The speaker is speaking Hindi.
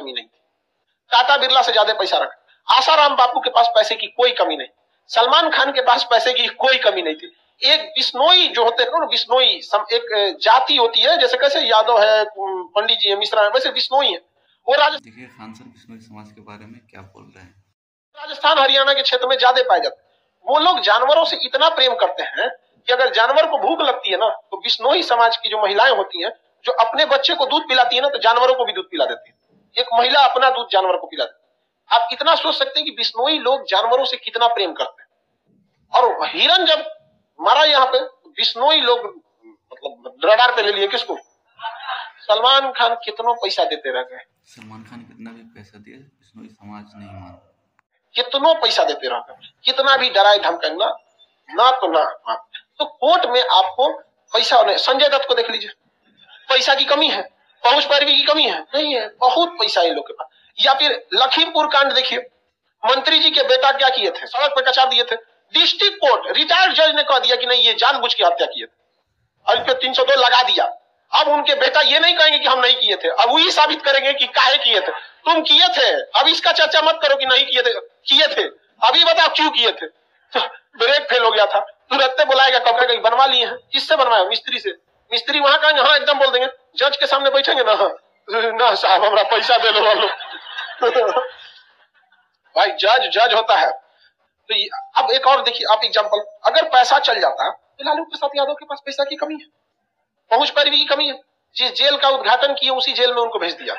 कमी नहीं थी। टाटा बिरला से ज़्यादा पैसा रखा। आसाराम बापू के पास पैसे की कोई कमी नहीं। सलमान खान के पास पैसे की कोई कमी नहीं थी। एक बिश्नोई जो होते हैं ना बिश्नोई एक जाति होती है जैसे कैसे यादव है पंडित जी है मिश्रा है वैसे बिश्नोई है। वो राजस्थान खान सर बिश्नोई समाज के बारे में क्या बोल रहे हैं? राजस्थान हरियाणा के क्षेत्र में ज़्यादा पाए जाते वो लोग जानवरों से इतना प्रेम करते हैं कि अगर जानवर को भूख लगती है ना तो बिश्नोई समाज की जो महिलाएँ होती हैं जो अपने बच्चे को दूध पिलाती है ना तो जानवरों को भी दूध पिला देती है। एक महिला अपना दूध जानवर को पिलाती आप इतना सोच सकते हैं कि बिश्नोई लोग जानवरों से कितना प्रेम करते हैं। और हिरन जब मारा यहाँ पे बिश्नोई लोग मतलब रडार पे ले लिए किसको? सलमान खान कितनों पैसा देते रह गए। सलमान खान कितना भी पैसा दिए बिश्नोई समाज नहीं मानता कितनों पैसा देते रह गए। कितना भी डराए धमकाए ना ना तो ना। तो कोर्ट में आपको पैसा संजय दत्त को देख लीजिए। पैसा की कमी है। पहुँच पैरवी की कमी है? नहीं है। बहुत पैसा है लोग के पास। या फिर लखीमपुर कांड देखिए। मंत्री जी के बेटा क्या किए थे? सड़क पर कचार दिए थे। डिस्ट्रिक्ट कोर्ट, रिटायर्ड जज ने कह दिया कि नहीं, ये जानबूझ के हत्या किए थे। और तीन सौ दो लगा दिया। अब उनके बेटा ये नहीं कहेंगे कि हम नहीं किए थे। अब वही साबित करेंगे कि काहे किए थे। तुम किए थे। अब इसका चर्चा मत करो कि नहीं किए थे। किए थे। अभी बताओ क्यों किए थे? तो ब्रेक फेल हो गया था। तुरंत बुलाएगा कपड़े का बनवा लिए हैं। किससे बनवाया? मिस्त्री से। मिस्त्री वहाँ कहेंगे हाँ एकदम बोल देंगे। जज के सामने बैठेंगे ना? ना साहब, हमारा पैसा दे लो वालों भाई, जज जज होता है। तो अब एक और देखिए, आप एग्जांपल अगर पैसा चल जाता तो लालू प्रसाद यादव के पास पैसा की कमी है। पहुँच पैरवी की कमी है। जिस जेल का उद्घाटन किए, उसी जेल में उनको भेज दिया।